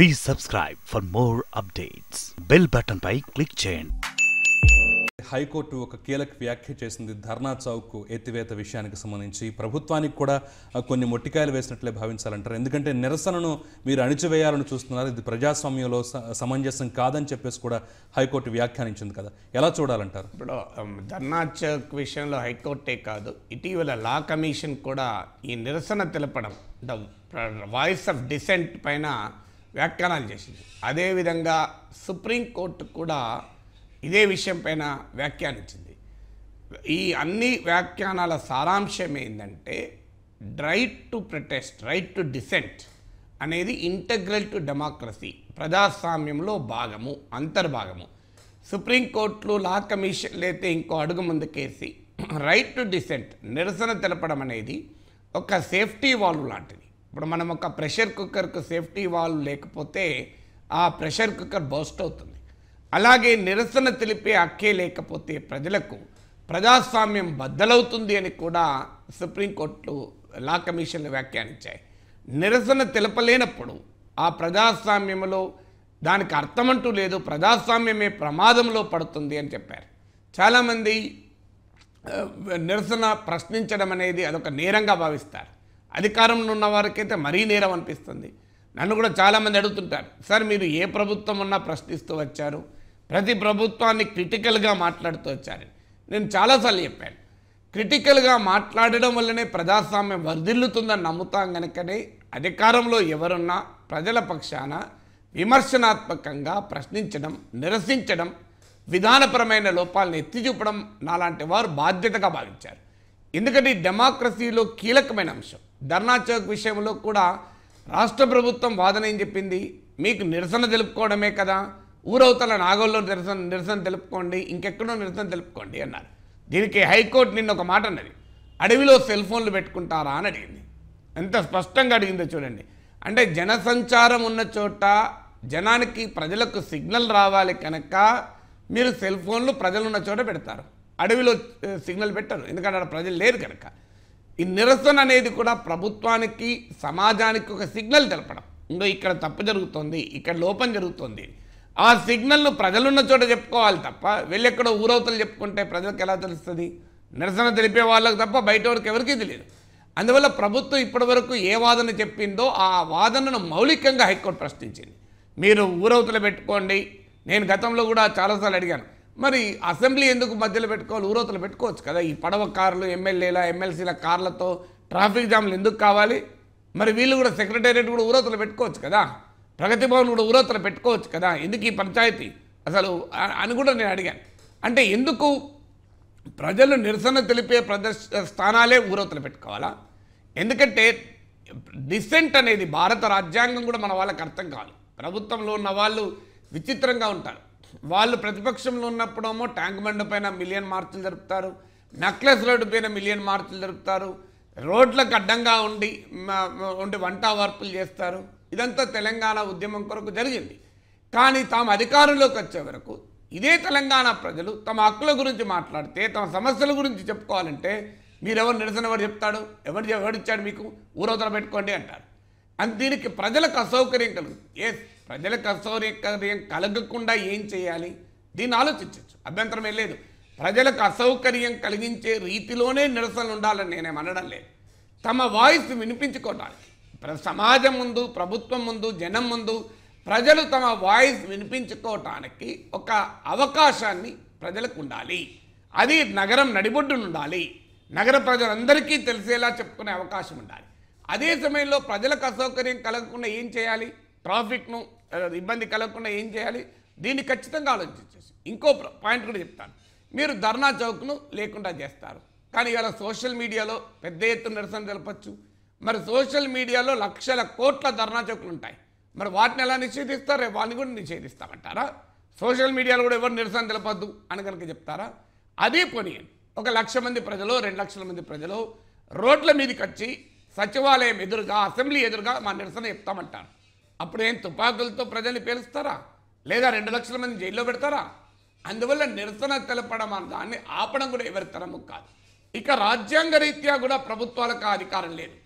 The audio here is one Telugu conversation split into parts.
Please subscribe for more updates bell button pi click చేయండి. హైకోర్టు ఒక కీలక వ్యాఖ్య చేసింది ధర్నా చౌక్ ఎత్తివేత విషయానికి సంబంధించి. ప్రభుత్వానికి కూడా కొన్ని మొట్టికాయలు వేసినట్లే భావించాలంటారు. ఎందుకంటే నిరసనను మీరు అణిచివేయాలని చూస్తున్నారు. ఇది ప్రజాస్వామ్యంలో స- సమంజసం కాదని చెప్పేసి కూడా హైకోర్టు వ్యాఖ్యానించింది కదా. ఎలా చూడాలంటారు? ఇప్పుడు ధర్నా చౌక్ విషయంలో హైకోర్టే కాదు. ఇటీవల లా కమిషన్ కూడా ఈ నిరసన తెలపడం ద వాయిస్ ఆఫ్ డిసెంట్ పైన వ్యాఖ్యానాలు చేసింది. అదేవిధంగా సుప్రీంకోర్టు కూడా ఇదే విషయం పైన వ్యాఖ్యానించింది. ఈ అన్ని వ్యాఖ్యానాల సారాంశం ఏంటంటే right to protest right to dissent అనేది ఇంటగ్రల్ టు డెమోక్రసీ ప్రజాస్వామ్యంలో భాగము అంతర్భాగము. సుప్రీంకోర్టులో లా కమిషన్లు అయితే ఇంకో అడుగు ముందుకేసి రైట్ టు డిసెంట్ నిరసన తెలపడం అనేది ఒక సేఫ్టీ వాల్వ్ లాంటిది. ఇప్పుడు మనం ఒక ప్రెషర్ కుక్కర్కు సేఫ్టీ వాళ్ళు లేకపోతే ఆ ప్రెషర్ కుక్కర్ బోస్ట్ అవుతుంది. అలాగే నిరసన తెలిపే హక్కే లేకపోతే ప్రజలకు ప్రజాస్వామ్యం బద్దలవుతుంది అని కూడా సుప్రీంకోర్టు లా కమిషన్లు వ్యాఖ్యానించాయి. నిరసన తెలపలేనప్పుడు ఆ ప్రజాస్వామ్యంలో దానికి అర్థమంటూ లేదు ప్రజాస్వామ్యమే ప్రమాదంలో పడుతుంది అని చెప్పారు. చాలామంది నిరసన ప్రశ్నించడం అనేది అదొక నేరంగా భావిస్తారు. అధికారంలో ఉన్న వారికైతే మరీ నేరం అనిపిస్తుంది. నన్ను కూడా చాలామంది అడుగుతుంటారు సార్ మీరు ఏ ప్రభుత్వం ఉన్నా ప్రశ్నిస్తూ వచ్చారు? ప్రతి ప్రభుత్వాన్ని క్రిటికల్గా మాట్లాడుతూ వచ్చారు. నేను చాలాసార్లు చెప్పాను క్రిటికల్గా మాట్లాడడం వల్లనే ప్రజాస్వామ్యం వర్ధిల్లుతుందని నమ్ముతాం కనుకనే అధికారంలో ఎవరున్నా ప్రజల పక్షాన విమర్శనాత్మకంగా ప్రశ్నించడం నిరసించడం విధానపరమైన లోపాలను ఎత్తి చూపడం నాలాంటి వారు బాధ్యతగా భావించారు. ఎందుకంటే డెమోక్రసీలో కీలకమైన అంశం. ధర్నా చౌక్ విషయంలో కూడా రాష్ట్ర ప్రభుత్వం వాదన ఏం చెప్పింది? మీకు నిరసన తెలుపుకోవడమే కదా. ఊరవతల నాగోల్లో నిరసన నిరసన తెలుపుకోండి ఇంకెక్కడో నిరసన తెలుపుకోండి అన్నారు. దీనికి హైకోర్టు నిన్న ఒక మాట అన్నది. అడవిలో సెల్ ఫోన్లు పెట్టుకుంటారా అని అడిగింది. ఎంత స్పష్టంగా అడిగిందో చూడండి. అంటే జనసంచారం ఉన్న చోట జనానికి ప్రజలకు సిగ్నల్ రావాలి కనుక మీరు సెల్ ఫోన్లు ప్రజలు ఉన్న చోట పెడతారు. అడవిలో సిగ్నల్ పెట్టరు. ఎందుకంటే అక్కడ ప్రజలు లేరు కనుక. ఈ నిరసన అనేది కూడా ప్రభుత్వానికి సమాజానికి ఒక సిగ్నల్ తెలపడం. ఇందులో ఇక్కడ తప్పు జరుగుతోంది ఇక్కడ లోపం జరుగుతోంది. ఆ సిగ్నల్ను ప్రజలున్న చోట చెప్పుకోవాలి తప్ప వెళ్ళెక్కడో ఊరవతలు చెప్పుకుంటే ప్రజలకు ఎలా తెలుస్తుంది? నిరసన తెలిపే వాళ్ళకి తప్ప బయట వరకు ఎవరికీ తెలియదు. అందువల్ల ప్రభుత్వం ఇప్పటివరకు ఏ వాదన చెప్పిందో ఆ వాదనను మౌలికంగా హైకోర్టు ప్రశ్నించింది. మీరు ఊరవతలు పెట్టుకోండి. నేను గతంలో కూడా చాలాసార్లు అడిగాను. మరి అసెంబ్లీ ఎందుకు మధ్యలో పెట్టుకోవాలి? ఊరవతలు పెట్టుకోవచ్చు కదా. ఈ పడవ కార్లు ఎమ్మెల్యేల ఎమ్మెల్సీల కార్లతో ట్రాఫిక్ జామ్లు ఎందుకు కావాలి? మరి వీళ్ళు కూడా సెక్రటేరియట్ కూడా ఊరవతలు పెట్టుకోవచ్చు కదా. ప్రగతి భవన్ కూడా ఊరోతలు పెట్టుకోవచ్చు కదా. ఎందుకు ఈ పంచాయతీ? అసలు అని కూడా నేను అడిగాను. అంటే ఎందుకు ప్రజలు నిరసన తెలిపే ప్రదర్శ స్థానాలే ఊరవతలు పెట్టుకోవాలా? ఎందుకంటే డిసెంట్ అనేది భారత రాజ్యాంగం కూడా మన వాళ్ళకి అర్థం కావాలి ప్రభుత్వంలో ఉన్న వాళ్ళు విచిత్రంగా ఉంటారు. వాళ్ళు ప్రతిపక్షంలో ఉన్నప్పుడేమో ట్యాంక్ బండ్ పైన మిలియన్ మార్చులు జరుపుతారు నక్లెస్ రోడ్డు పైన మిలియన్ మార్చులు జరుపుతారు రోడ్లకు అడ్డంగా ఉండి ఉండి వంట వార్పులు చేస్తారు. ఇదంతా తెలంగాణ ఉద్యమం కొరకు జరిగింది. కానీ తాము అధికారంలోకి వచ్చే వరకు ఇదే తెలంగాణ ప్రజలు తమ హక్కుల గురించి మాట్లాడితే తమ సమస్యల గురించి చెప్పుకోవాలంటే మీరెవరు నిరసన ఎవరు చెప్తాడు? ఎవరు ఎవరిచ్చాడు మీకు? ఊరవతల పెట్టుకోండి అంటారు. అని దీనికి ప్రజలకు అసౌకర్యం కలుగుతుంది. ఏ ప్రజలకు అసౌకర్యం కలగకుండా ఏం చేయాలి? దీన్ని ఆలోచించవచ్చు అభ్యంతరం ఏం లేదు. ప్రజలకు అసౌకర్యం కలిగించే రీతిలోనే నిరసనలు ఉండాలని నేనేం అనడం లేదు. తమ వాయిస్ వినిపించుకోవడానికి ప్ర- సమాజం ముందు ప్రభుత్వం ముందు జనం ముందు ప్రజలు తమ వాయిస్ వినిపించుకోవటానికి ఒక అవకాశాన్ని ప్రజలకు ఉండాలి. అది నగరం నడిబొడ్డును ఉండాలి. నగర ప్రజలందరికీ తెలిసేలా చెప్పుకునే అవకాశం ఉండాలి. అదే సమయంలో ప్రజలకు అసౌకర్యం కలగకుండా ఏం చేయాలి? ట్రాఫిక్ను ఇబ్బంది కలగకుండా ఏం చేయాలి? దీన్ని ఖచ్చితంగా ఆలోచించేసి. ఇంకో పాయింట్ కూడా చెప్తాను. మీరు ధర్నా చౌక్ను లేకుండా చేస్తారు. కానీ ఇవాళ సోషల్ మీడియాలో పెద్ద ఎత్తున నిరసన తెలపచ్చు. మరి సోషల్ మీడియాలో లక్షల కోట్ల ధర్నా చౌకులు ఉంటాయి. మరి వాటిని ఎలా నిషేధిస్తారు? రేపు వాటిని కూడా నిషేధిస్తామంటారా? సోషల్ మీడియాలో కూడా ఎవరు నిరసన తెలపద్దు అని కనుక చెప్తారా? అదే పోనీయండి ఒక లక్ష మంది ప్రజలు రెండు లక్షల మంది ప్రజలు రోడ్ల మీదకి వచ్చి సచివాలయం ఎదురుగా అసెంబ్లీ ఎదురుగా మా నిరసన చెప్తామంటారు. అప్పుడు ఏం తుపాకులతో ప్రజల్ని పేలుస్తారా? లేదా రెండు లక్షల మంది జైల్లో పెడతారా? అందువల్ల నిరసన తెలపడం అన్న దాన్ని ఆపడం కూడా ఎవరి తరము కాదు. ఇక రాజ్యాంగ రీత్యా కూడా ప్రభుత్వాలకు అధికారం లేదు.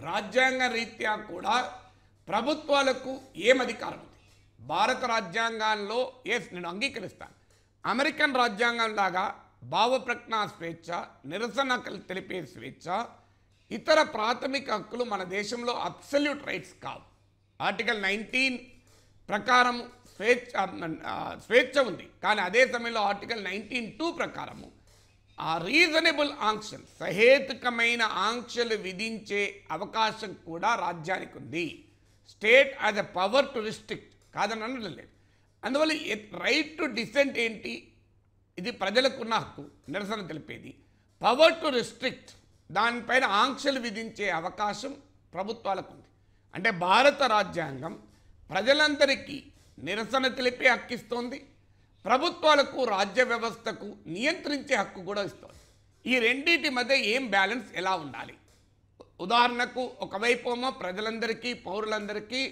రాజ్యాంగ రీత్యా కూడా ప్రభుత్వాలకు ఏం అధికారం ఉంది? భారత రాజ్యాంగంలో ఎస్ నేను అంగీకరిస్తాను. అమెరికన్ రాజ్యాంగం లాగా భావప్రజ్ఞా స్వేచ్ఛ నిరసన తెలిపే స్వేచ్ఛ ఇతర ప్రాథమిక హక్కులు మన దేశంలో అబ్సల్యూట్ రైట్స్ కావు. ఆర్టికల్ నైన్టీన్ ప్రకారం స్వేచ్ఛ స్వేచ్ఛ ఉంది. కానీ అదే సమయంలో ఆర్టికల్ నైన్టీన్ టూ ప్రకారము ఆ రీజనబుల్ ఆంక్షలు సహేతుకమైన ఆంక్షలు విధించే అవకాశం కూడా రాజ్యానికి ఉంది. State as a power to restrict కాదని అనడం లేదు అందువల్ల రైట్ టు డిసెంట్ ఏంటి? ఇది ప్రజలకున్న హక్కు నిరసన తెలిపేది. పవర్ టు రిస్ట్రిక్ట్ దానిపైన ఆంక్షలు విధించే అవకాశం ప్రభుత్వాలకు ఉంది. అంటే భారత రాజ్యాంగం ప్రజలందరికీ నిరసన తెలిపే హక్కు ఇస్తోంది. ప్రభుత్వాలకు రాజ్య వ్యవస్థకు నియంత్రించే హక్కు కూడా ఇస్తుంది. ఈ రెండింటి మధ్య ఏం బ్యాలెన్స్ ఎలా ఉండాలి? ఉదాహరణకు ఒకవైపు ఏమో ప్రజలందరికీ పౌరులందరికీ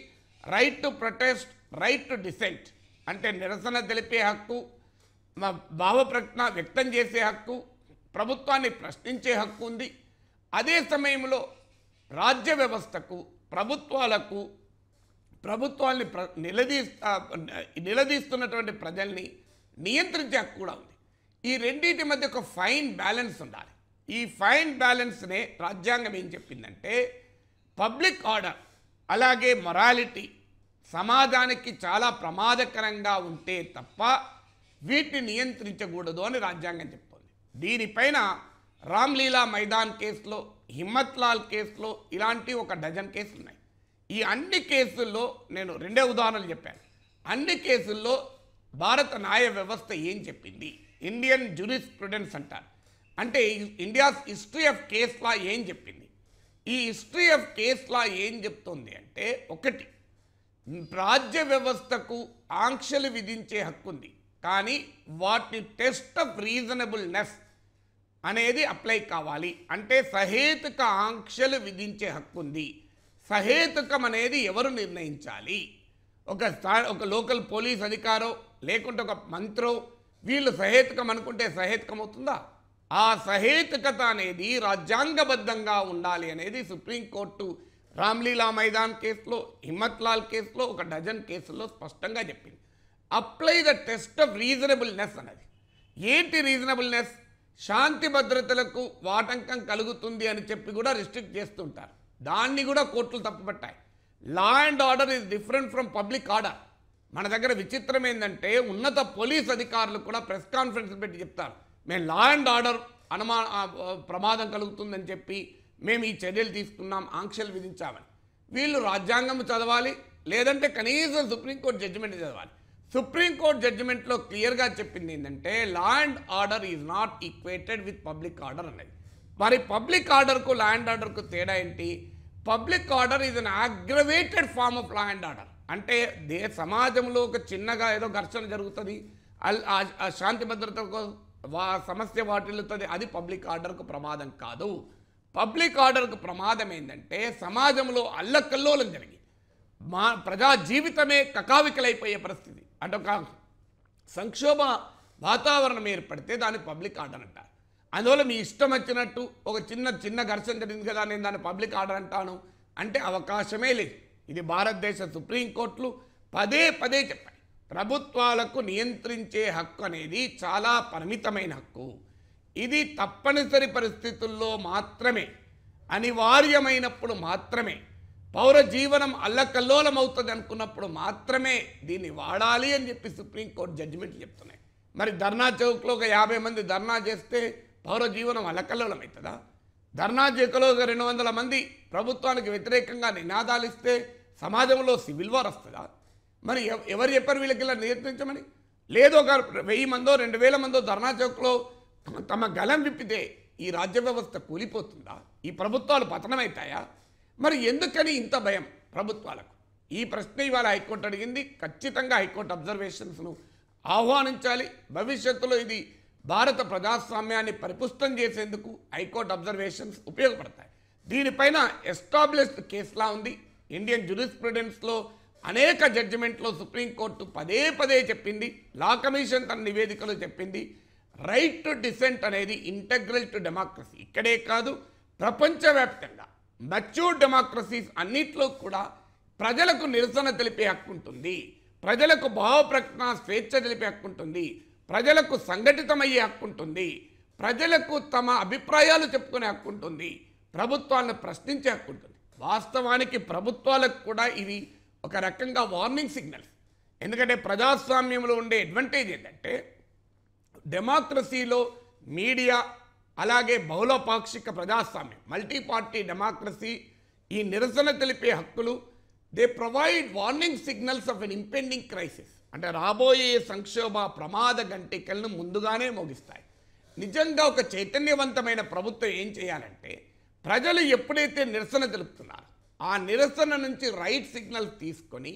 right to protest right to dissent అంటే నిరసన తెలిపే హక్కు మా వ్యక్తం చేసే హక్కు ప్రభుత్వాన్ని ప్రశ్నించే హక్కు ఉంది. అదే సమయంలో రాజ్య వ్యవస్థకు ప్రభుత్వాలకు ప్రభుత్వాల్ని ప్ర నిలదీ నిలదీస్తున్నటువంటి ప్రజల్ని నియంత్రించే హక్కు కూడా ఉంది. ఈ రెండింటి మధ్య ఒక ఫైన్ బ్యాలెన్స్ ఉండాలి. ఈ ఫైన్ బ్యాలెన్స్నే రాజ్యాంగం ఏం చెప్పిందంటే పబ్లిక్ ఆర్డర్ అలాగే మొరాలిటీ సమాజానికి చాలా ప్రమాదకరంగా ఉంటే తప్ప వీటిని నియంత్రించకూడదు అని రాజ్యాంగం చెప్తుంది. దీనిపైన రామ్లీలా మైదాన్ కేసులో హిమ్మత్లాల్ కేసులో ఇలాంటి ఒక డజన్ కేసులు ఉన్నాయి ఈ అన్ని కేసుల్లో నేను రెండే ఉదాహరణలు చెప్పాను. అన్ని కేసుల్లో భారత న్యాయ వ్యవస్థ ఏం చెప్పింది? ఇండియన్ జురిస్ప్రుడెన్స్ అంటారు. అంటే India's history of case law ఏం చెప్పింది? ఈ హిస్టరీ ఆఫ్ కేస్ లా ఏం చెప్తుంది అంటే ఒకటి రాజ్య వ్యవస్థకు ఆంక్షలు విధించే హక్కు ఉంది కానీ వాటి టెస్ట్ ఆఫ్ రీజనబుల్నెస్ అనేది అప్లై కావాలి. అంటే సహేతుక ఆంక్షలు విధించే హక్కు ఉంది. సహేతుకం అనేది ఎవరు నిర్ణయించాలి? ఒక స్థా- ఒక లోకల్ పోలీస్ అధికారో లేకుంటే ఒక మంత్రో వీళ్ళు సహేతుకం అనుకుంటే సహేతుకం అవుతుందా? ఆ సహేతుకత అనేది రాజ్యాంగబద్ధంగా ఉండాలి అనేది సుప్రీంకోర్టు రామ్లీలా మైదాన్ కేసులో హిమ్మత్లాల్ కేసులో ఒక డజన్ కేసుల్లో స్పష్టంగా చెప్పింది. Apply the test of reasonableness అన్నది. ఏంటి రీజనబుల్నెస్? శాంతి భద్రతలకు వాటంకం కలుగుతుంది అని చెప్పి కూడా రిస్ట్రిక్ట్ చేస్తుంటారు. దాన్ని కూడా కోర్టులు తప్పుపట్టాయి. Law and order is different from public order మన దగ్గర విచిత్రం ఏంటంటే ఉన్నత పోలీస్ అధికారులు కూడా ప్రెస్ కాన్ఫరెన్స్ పెట్టి చెప్తారు. మేము లా అండ్ ఆర్డర్ అనుమా ప్రమాదం కలుగుతుందని చెప్పి మేము ఈ చర్యలు తీసుకున్నాం ఆంక్షలు విధించామని. వీళ్ళు రాజ్యాంగం చదవాలి లేదంటే కనీసం సుప్రీంకోర్టు జడ్జిమెంట్ చదవాలి. సుప్రీంకోర్టు జడ్జిమెంట్లో క్లియర్గా చెప్పింది ఏంటంటే law and order is not equated with public order అనేది. మరి పబ్లిక్ ఆర్డర్కు లా అండ్ ఆర్డర్కు తేడా ఏంటి? Public order is an aggravated form of law and order అంటే దే సమాజంలో ఒక చిన్నగా ఏదో ఘర్షణ జరుగుతుంది అల్- ఆ- శాంతి భద్రతకు వా సమస్య వాటిల్లుతుంది అది పబ్లిక్ ఆర్డర్కు ప్రమాదం కాదు. పబ్లిక్ ఆర్డర్కు ప్రమాదం ఏంటంటే సమాజంలో అల్లకల్లోలం జరిగి మా ప్రజా జీవితమే కకావికలైపోయే పరిస్థితి. అంటే ఒక సంక్షోభ వాతావరణం ఏర్పడితే దాన్ని పబ్లిక్ ఆర్డర్ అంటారు అందువల్ల మీ ఇష్టం వచ్చినట్టు ఒక చిన్న చిన్న ఘర్షణ జరిగింది కదా నేను దాన్ని పబ్లిక్ ఆర్డర్ అంటాను. అంటే అవకాశమే లేదు. ఇది భారతదేశ సుప్రీంకోర్టులు పదే పదే చెప్పాయి. ప్రభుత్వాలకు నియంత్రించే హక్కు అనేది చాలా పరిమితమైన హక్కు. ఇది తప్పనిసరి పరిస్థితుల్లో మాత్రమే. అనివార్యమైనప్పుడు మాత్రమే. పౌర జీవనం అల్లకల్లోలం అవుతుంది అనుకున్నప్పుడు మాత్రమే దీన్ని వాడాలి అని చెప్పి సుప్రీంకోర్టు జడ్జిమెంట్లు చెప్తున్నాయి. మరి ధర్నా చౌక్లో ఒక యాభై మంది ధర్నా చేస్తే పౌర జీవనం అల్లకల్లోలం అవుతుందా ధర్నా చౌకలో ఒక రెండు వందల మంది ప్రభుత్వానికి వ్యతిరేకంగా నినాదాలు ఇస్తే సమాజంలో సివిల్ వార్ వస్తుందా? మరి ఎవ- ఎవరు చెప్పారు వీళ్ళకి ఇలా నియంత్రించమని? లేదు ఒక వెయ్యి మందో రెండు వేల మందో ధర్నా చౌక్లో తమ గలం విప్పితే ఈ రాజ్య వ్యవస్థ కూలిపోతుందా? ఈ ప్రభుత్వాలు పతనమవుతాయా? మరి ఎందుకని ఇంత భయం ప్రభుత్వాలకు? ఈ ప్రశ్న ఇవాళ హైకోర్టు అడిగింది. ఖచ్చితంగా హైకోర్టు అబ్జర్వేషన్స్ను ఆహ్వానించాలి. భవిష్యత్తులో ఇది భారత ప్రజాస్వామ్యాన్ని పరిపుష్టం చేసేందుకు హైకోర్టు అబ్జర్వేషన్స్ ఉపయోగపడతాయి. దీనిపైన ఎస్టాబ్లిష్డ్ కేసులా ఉంది. ఇండియన్ జురిస్ప్రుడెన్స్లో అనేక జడ్జిమెంట్లో సుప్రీంకోర్టు పదే పదే చెప్పింది. లా కమిషన్ తన నివేదికలో చెప్పింది. రైట్ టు డిసెంట్ అనేది ఇంటగ్రల్ టు డెమోక్రసీ. ఇక్కడే కాదు ప్రపంచవ్యాప్తంగా. మెచ్యూర్ డెమోక్రసీస్ అన్నిట్లో కూడా ప్రజలకు నిరసన తెలిపే హక్కు ఉంటుంది. ప్రజలకు భావ ప్రకటన స్వేచ్ఛ తెలిపే హక్కు ఉంటుంది. ప్రజలకు సంఘటితమయ్యే హక్కు ఉంటుంది. ప్రజలకు తమ అభిప్రాయాలు చెప్పుకునే హక్కు ఉంటుంది. ప్రభుత్వాలను ప్రశ్నించే హక్కు ఉంటుంది. వాస్తవానికి ప్రభుత్వాలకు కూడా ఇది ఒక రకంగా వార్నింగ్ సిగ్నల్ ఎందుకంటే ప్రజాస్వామ్యంలో ఉండే అడ్వాంటేజ్ ఏంటంటే డెమోక్రసీలో మీడియా అలాగే బహుళపాక్షిక ప్రజాస్వామ్యం మల్టీ పార్టీ డెమోక్రసీ ఈ నిరసన తెలిపే హక్కులు they provide warning signals of an impending crisis అంటే రాబోయే సంక్షోభ ప్రమాద గంటికలను ముందుగానే మోగిస్తాయి. నిజంగా ఒక చైతన్యవంతమైన ప్రభుత్వం ఏం చేయాలంటే ప్రజలు ఎప్పుడైతే నిరసన తెలుపుతున్నారో ఆ నిరసన నుంచి రైట్ సిగ్నల్ తీసుకొని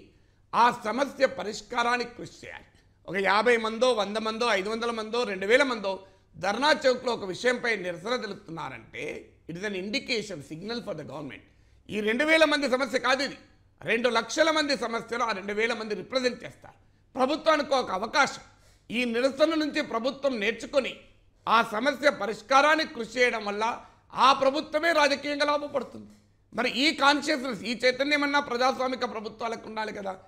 ఆ సమస్య పరిష్కారానికి కృషి చేయాలి. ఒక యాభై మందో వంద మందో ఐదు వందల మందో రెండు వేల మందో ధర్నా చౌక్లో ఒక విషయంపై నిరసన తెలుపుతున్నారంటే it is an indication signal for the government ఈ రెండు వేల మంది సమస్య కాదు ఇది. రెండు లక్షల మంది సమస్యను ఆ రెండు వేల మంది రిప్రజెంట్ చేస్తారు. ప్రభుత్వానికి ఒక అవకాశం. ఈ నిరసన నుంచి ప్రభుత్వం నేర్చుకొని ఆ సమస్య పరిష్కారానికి కృషి చేయడం వల్ల ఆ ప్రభుత్వమే రాజకీయంగా లాభపడుతుంది. మరి ఈ కాన్షియస్నెస్ ఈ చైతన్యం అన్నా ప్రజాస్వామిక ప్రభుత్వాలకు ఉండాలి కదా.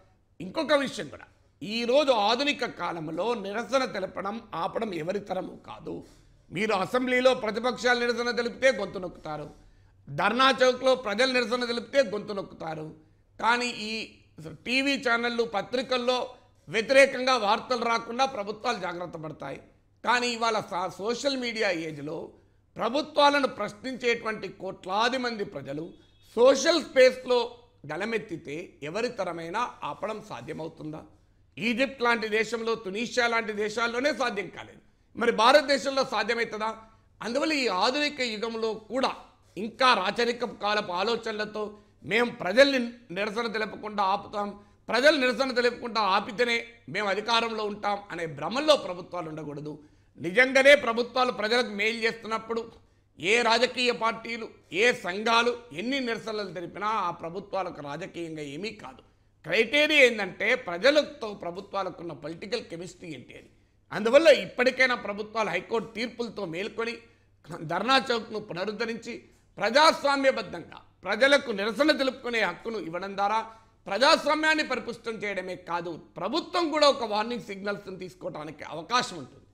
ఇంకొక విషయం కూడా. ఈరోజు ఆధునిక కాలంలో నిరసన తెలపడం ఆపడం ఎవరి తరము కాదు. మీరు అసెంబ్లీలో ప్రతిపక్షాలు నిరసన తెలిపితే గొంతు నొక్కుతారు. ధర్నా చౌక్లో ప్రజలు నిరసన తెలిపితే గొంతు నొక్కుతారు. కానీ ఈ టీవీ ఛానళ్ళు పత్రికల్లో వ్యతిరేకంగా వార్తలు రాకుండా ప్రభుత్వాలు జాగ్రత్త పడతాయి. కానీ ఇవాళ సోషల్ మీడియా ఏజ్లో ప్రభుత్వాలను ప్రశ్నించేటువంటి కోట్లాది మంది ప్రజలు సోషల్ స్పేస్లో గలమెత్తితే ఎవరి తరమైనా ఆపడం సాధ్యమవుతుందా? ఈజిప్ట్ లాంటి దేశంలో తునీషియా లాంటి దేశాల్లోనే సాధ్యం కాలేదు. మరి భారతదేశంలో సాధ్యమవుతుందా అందువల్ల ఈ ఆధునిక యుగంలో కూడా ఇంకా రాచరిక కాలపు ఆలోచనలతో మేము ప్రజల్ని నిరసన తెలపకుండా ఆపుతాం. ప్రజలు నిరసన తెలుపుకుంటా ఆపితేనే మేము అధికారంలో ఉంటాం అనే భ్రమల్లో ప్రభుత్వాలు ఉండకూడదు. నిజంగానే ప్రభుత్వాలు ప్రజలకు మేలు చేస్తున్నప్పుడు ఏ రాజకీయ పార్టీలు ఏ సంఘాలు ఎన్ని నిరసనలు తెలిపినా ఆ ప్రభుత్వాలకు రాజకీయంగా ఏమీ కాదు. క్రైటీరియా ఏంటంటే ప్రజలతో ప్రభుత్వాలకు ఉన్న పొలిటికల్ కెమిస్ట్రీ ఏంటి అని అందువల్ల ఇప్పటికైనా ప్రభుత్వాలు హైకోర్టు తీర్పులతో మేల్కొని ధర్నా చౌక్ను పునరుద్ధరించి ప్రజాస్వామ్యబద్ధంగా ప్రజలకు నిరసన తెలుపుకునే హక్కును ఇవ్వడం ద్వారా ప్రజాస్వామ్యాన్ని పరిపుష్టం చేయడమే కాదు ప్రభుత్వం కూడా ఒక వార్నింగ్ సిగ్నల్స్ని తీసుకోవడానికి అవకాశం ఉంటుంది.